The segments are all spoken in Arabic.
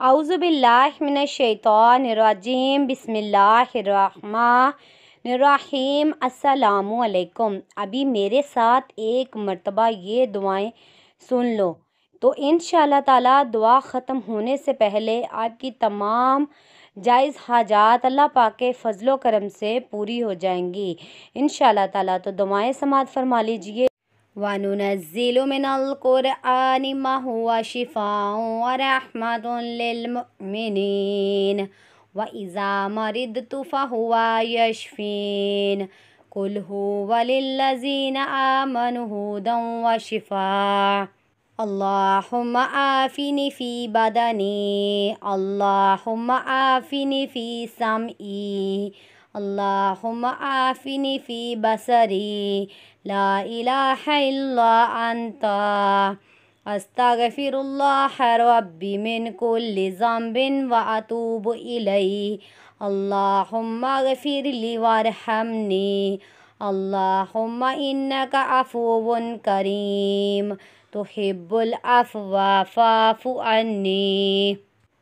اعوذ باللہ من الشیطان الرجیم، بسم اللہ الرحمن الرحیم، السلام علیکم۔ ابھی میرے ساتھ ایک مرتبہ یہ دعائیں سن لو۔ تو انشاءاللہ تعالی دعا ختم ہونے سے پہلے آپ کی تمام جائز حاجات اللہ پاک فضل و کرم سے پوری ہو جائیں گی۔ انشاءاللہ تعالی تو دعائیں سماعت فرما لیجیے۔ وننزل من القرآن ما هو شفاء ورحمة للمؤمنين. وإذا مرضت فهو يشفين. قل هو للذين آمنوا هدى وشفاء. اللهم آفني في بدني. اللهم آفني في سمعي. اللهم عافني في بصري. لا إله إلا أنت. أستغفر الله ربي من كل ذنب وأتوب إليه. اللهم اغفر لي وارحمني. اللهم إنك عفو كريم. تحب العفو فاعف عني.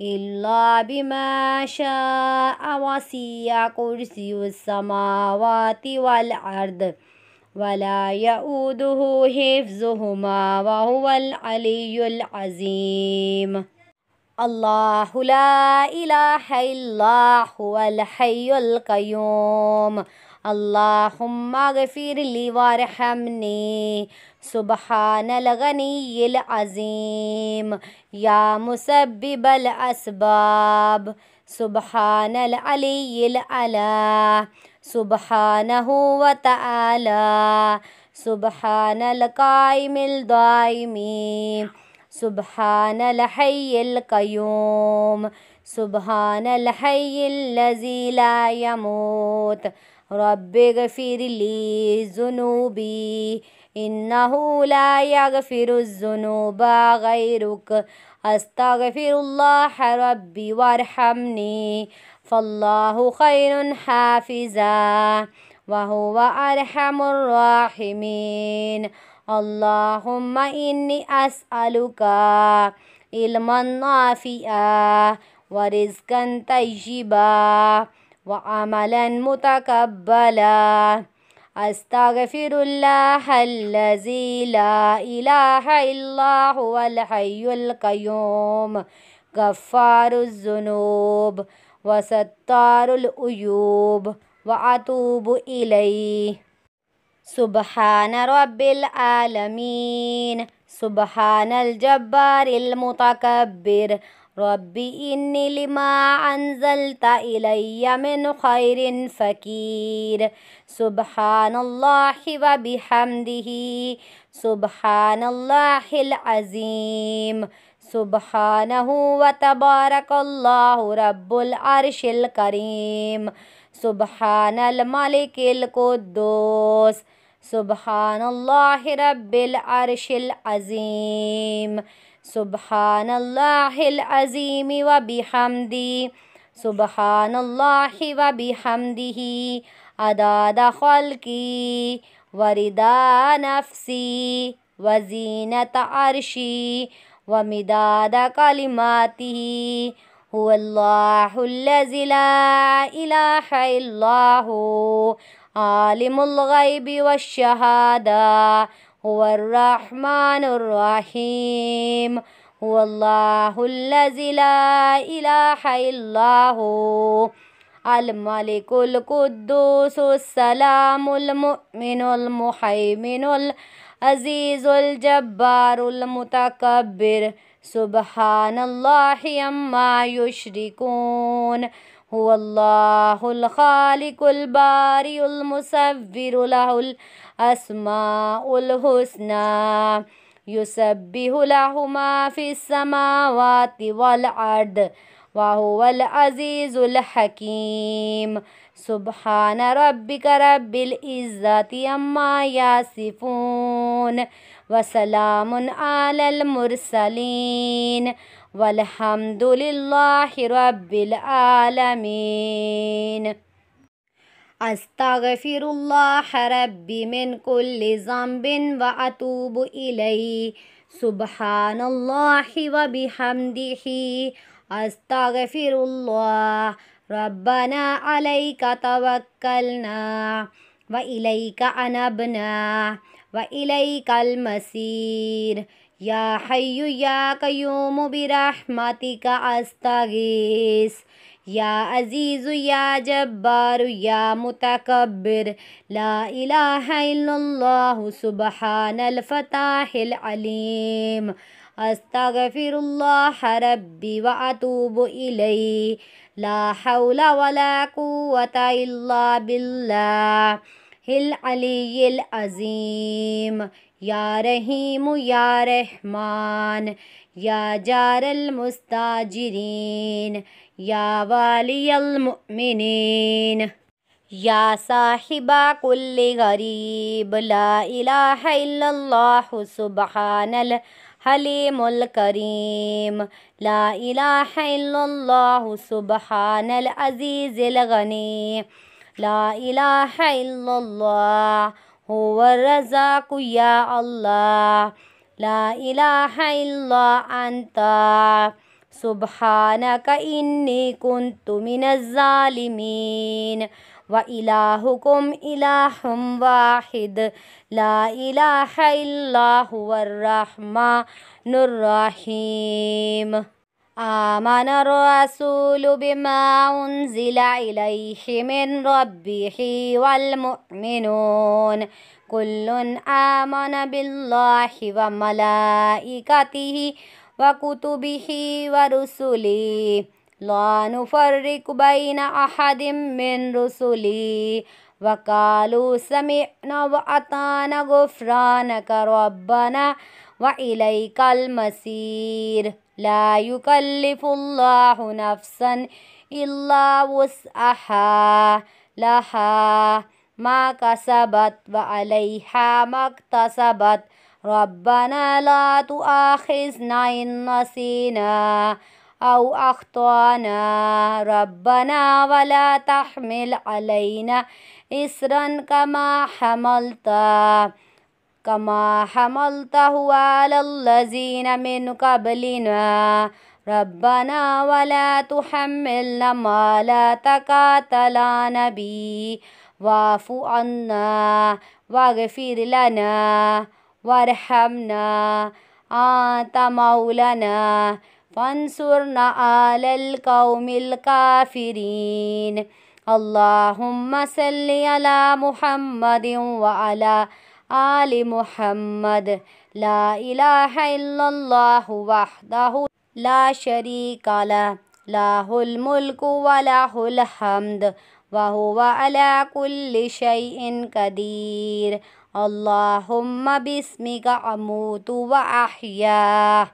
إلا بما شاء وسيع كرسي السماوات والأرض ولا يؤوده حفظهما وهو العلي العظيم. الله لا إله إلا هو الحي القيوم. اللهم اغفر لي وارحمني. سبحان الغني العظيم. يا مسبب الأسباب. سبحان العلي الأعلى. سبحانه وتعالى. سبحان القائم الدائم. سبحان الحي القيوم. سبحان الحي الذي لا يموت. رب اغفر لي ذنوبي إنه لا يغفر الذنوب غيرك أستغفر الله ربي وارحمني فالله خير حافظا وهو أرحم الراحمين اللهم إني أسألك علما نافئا ورزقا طيبا وعملا متقبلا. أستغفر الله الذي لا إله إلا هو الحي القيوم. غفار الذنوب وستار الأيوب. وأتوب إليه. سبحان رب العالمين. سبحان الجبار المتكبر. رب إني لما أنزلت إلي من خير فكير. سبحان الله وبحمده. سبحان الله العظيم. سبحانه وتبارك الله رب العرش الكريم. سبحان الملك القدوس. سبحان الله رب العرش العظيم. سبحان الله العظيم وبحمده سبحان الله وبحمده عدد خلقي ورضا نفسي وزينة عرشي ومداد كلماته هو الله الذي لا إله إلا هو عالم الغيب والشهادة هو الرحمن الرحيم. هو الله الذي لا إله إلا هو. الملك القدوس السلام المؤمن المحيمن العزيز الجبار المتكبر. سبحان الله عما يشركون. هو الله الخالق الباري المصور له الأسماء الحسنى. يسبح له ما في السماوات والأرض. وهو العزيز الحكيم. سبحان ربك رب العزة عما يصفون وسلام على المرسلين. والحمد لله رب العالمين. أستغفر الله ربي من كل ذنب وأتوب إليه. سبحان الله وبحمده. أستغفر الله. ربنا عليك توكلنا. وإليك أنبنا. وإليك المسير يا حي يا قيوم برحمتك أستغيث. يا عزيز يا جبار يا متكبر. لا إله إلا الله. سبحان الفتاح العليم. أستغفر الله ربي وأتوب إليه. لا حول ولا قوة إلا بالله. العلي العظيم. يا رحيم يا رحمن. يا جار المستاجرين. يا والي المؤمنين. يا صاحب كل غريب. لا إله إلا الله سبحان الله حليم الكريم. لا إله إلا الله سبحان العزيز الغني. لا إله إلا الله هو الرزاق يا الله. لا إله إلا أنت. سبحانك إني كنت من الظالمين وإلهكم إله واحد لا إله إلا هو الرحمن الرحيم آمن الرسول بما أنزل إليه من ربه والمؤمنون كل آمن بالله وملائكته وكتبه ورسله. لا نفرق بين أحد من رسله. وقالوا سمعنا وأطعنا غفرانك ربنا وإليك المسير لا يكلف الله نفسا إلا وسعها. لها ما كسبت وعليها ما اكتسبت. ربنا لا تؤاخذنا إن نسينا أو أخطأنا. ربنا ولا تحمل علينا إسرا كما حملت كما حملته على الذين من قبلنا. ربنا ولا تحملنا ما لا تقاتل به واعف عنا واغفر لنا. وارحمنا. أنت مولانا فانصرنا على القوم الكافرين. اللهم صل على محمد وعلى آل محمد. لا إله إلا الله وحده لا شريك له. له الملك وله الحمد وهو على كل شيء قدير. اللهم باسمك أموت وأحيا.